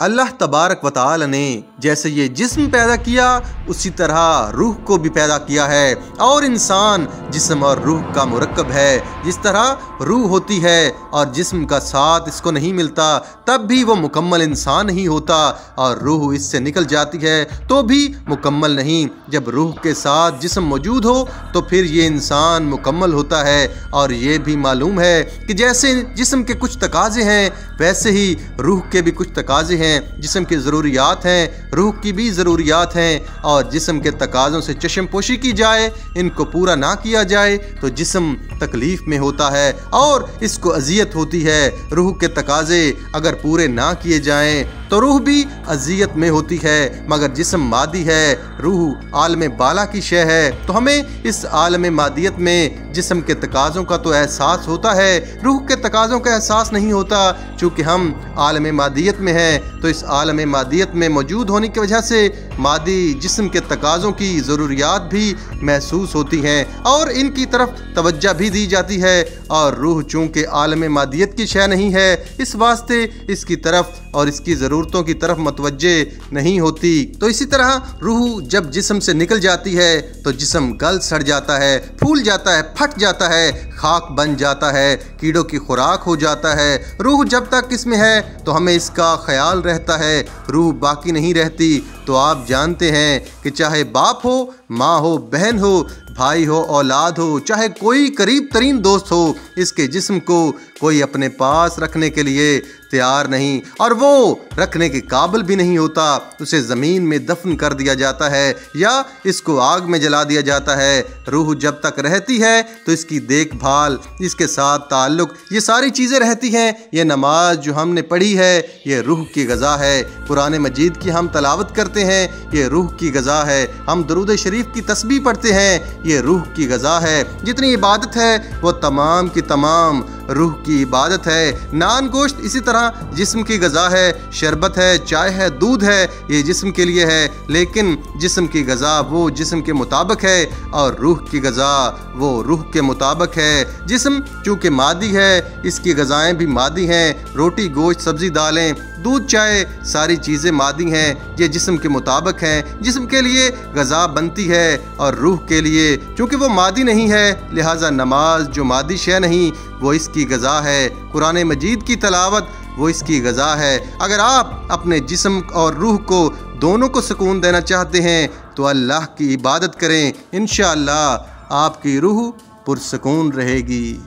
अल्लाह तबारक व ताल ने जैसे ये जिस्म पैदा किया, उसी तरह रूह को भी पैदा किया है। और इंसान जिस्म और रूह का मरकब है। जिस तरह रूह होती है और जिस्म का साथ इसको नहीं मिलता, तब भी वो मुकम्मल इंसान नहीं होता और रूह इससे निकल जाती है तो भी मुकम्मल नहीं। जब रूह के साथ जिस्म मौजूद हो तो फिर ये इंसान मुकम्मल होता है और ये भी मालूम है कि जैसे जिस्म के कुछ तकाजे हैं, वैसे ही रूह के भी कुछ तकाजे हैं। जिसम की ज़रूरियात हैं, रूह की भी ज़रूरियात हैं और जिसम के तकाज़ों से चशम पोशी की जाए, इनको पूरा ना किया जाए तो जिसम तकलीफ़ में होता है और इसको अजियत होती है। रूह के तकाजे अगर पूरे ना किए जाएँ तो रूह भी अजियत में होती है, मगर जिसम मादी है, रूह आलम बाला की शय है। तो हमें इस आलम मादियत में जिसम के तकाज़ों का तो एहसास होता है, रूह के तकाज़ों का एहसास नहीं होता। चूँकि हम आलम मादियत में हैं तो इस आलम मादियत में मौजूद होने की वजह से मादी जिसम के तकाज़ों की ज़रूरियात भी महसूस होती हैं, और इनकी तरफ़ तवज्जा भी दी जाती है। और रूह चूँकि आलम मादियत की शय नहीं है, इस वास्ते इसकी तरफ़ और इसकी ज़रूरतों की तरफ़ मतवजे नहीं होती। तो इसी तरह रूह जब जिसम से निकल जाती है तो जिसम गल सड़ जाता है, फूल जाता है, फट जाता है, खाक बन जाता है, कीड़ों की खुराक हो जाता है। रूह जब तक इसमें है तो हमें इसका ख्याल रहता है। रूह बाकी नहीं रहती। तो आप जानते हैं कि चाहे बाप हो, माँ हो, बहन हो भाई हो, औलाद हो, चाहे कोई करीब तरीन दोस्त हो, इसके जिस्म को कोई अपने पास रखने के लिए तैयार नहीं और वो रखने के काबिल भी नहीं होता। उसे ज़मीन में दफन कर दिया जाता है या इसको आग में जला दिया जाता है। रूह जब तक रहती है तो इसकी देखभाल, इसके साथ ताल्लुक़, ये सारी चीज़ें रहती हैं। ये नमाज़ जो हमने पढ़ी है, ये रूह की गज़ा है। पुराने मजीद की हम तलावत करते हैं, ये रूह की गज़ा है। हम दरुद शरीफ की तस्बी पढ़ते हैं ये रूह की गज़ा है। जितनी इबादत है, वो तमाम की तमाम रूह की इबादत है। नान गोश्त इसी तरह जिस्म की गज़ा है। शरबत है, चाय है, दूध है, ये जिस्म के लिए है। लेकिन जिस्म की गज़ा वो जिस्म के मुताबिक है और रूह की गज़ा वो रूह के मुताबिक है। जिस्म चूँकि मादी है, इसकी गज़ाएँ भी मादी हैं। रोटी, गोश्त, सब्ज़ी, दालें दूध चाय, सारी चीज़ें मादी हैं, ये जिस्म के मुताबिक हैं। जिस्म के लिए गज़ा बनती है और रूह के लिए, चूँकि वो मादी नहीं है, लिहाजा नमाज़ जो मादी शय नहीं, वो इसकी गज़ा है। कुरान मजीद की तलावत, वो इसकी गज़ा है। अगर आप अपने जिस्म और रूह को दोनों को सुकून देना चाहते हैं तो अल्लाह की इबादत करें। इन आपकी रूह पुरसकून रहेगी।